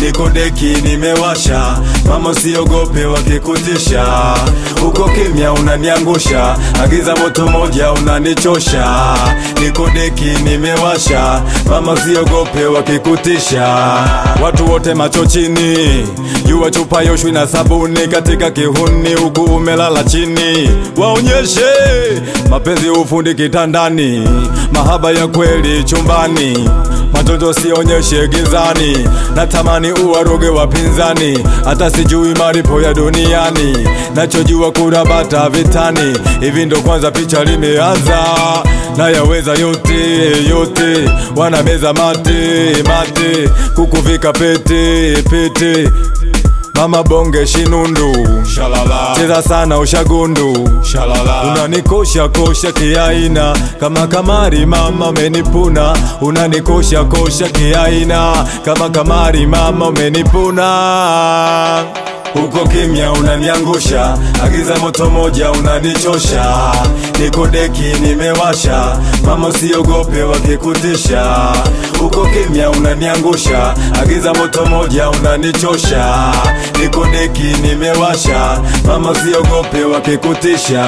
niko deki nimewasha, mama usiogope wakikutisha, uko kimya unaniangusha, agiza moto moja unanichosha, niko deki nimewasha, mama usiogope wakikutisha, watu wote macho chini, jua chupa yoshwi na sabuni. Katika kihuni, huku umelala chini, waonyeshe mapenzi ufundi kitandani, mahaba ya kweli chumbani, matoto sionyeshe gizani, natamani uwaroge wapinzani, hata sijui maripo ya duniani, nachojua kurabata vitani, hivi ndo kwanza picha limeanza, nayaweza yote yote, wanameza mate mate, kukuvika pete pete Mama bonge shinundu. Shalala. Cheza sana ushagundu. Shalala. Unanikosha kosha kiaina. Kama kamari mama umenipuna. Unanikosha kosha kiaina. Kama kamari mama umenipuna uko kimya unaniangusha, agiza moto moja unanichosha, niko deki nimewasha, mama usiogope wakikutisha. huko kimya unaniangusha, agiza moto moja unanichosha, niko deki nimewasha, mama usiogope wakikutisha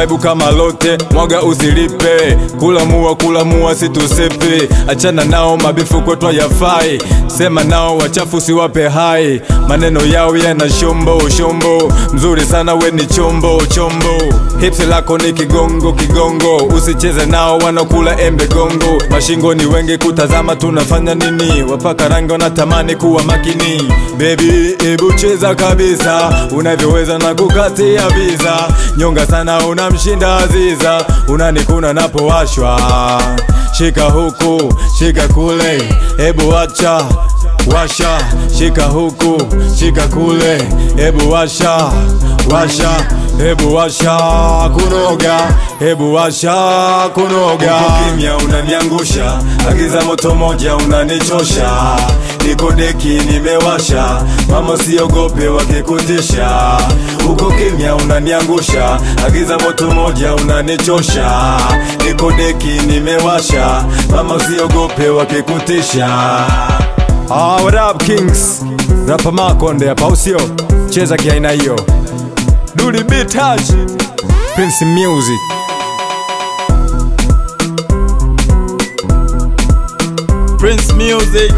vibe kama lote mwaga usilipe. Kula mua situsepe. Achana nao mabifu kwetu yafai sema nao wachafu siwape hai. Maneno yao yana shombo shombo. Mzuri sana we ni chombo chombo. Hipsi lako ni kigongo kigongo. Usicheze nao wanakula embe gongo. Mashingo ni wengi kutazama tunafanya nini? Wapaka rangi wanatamani kuwa makini. Bebi ebu cheza kabisa. Unavyoweza na kukatia visa. Nyonga sana unamshinda Aziza, unanikuna napowashwa. Shika huku, shika kule, hebu wacha washa, shika huku, shika kule, hebu washa washa, hebu washa kunoga, hebu washa kunoga. Kimya unaniangusha, agiza moto moja unanichosha, niko deki nimewasha, mama siogope wakikutisha. Kimya unaniangusha, agiza moto moja unanichosha, niko deki nimewasha, mama usiogope wakikutisha. Ah, what up Kings? Rapa Makonde hapa usio cheza kiaina hiyo. Duli Beat Touch Prince Music. Prince Music.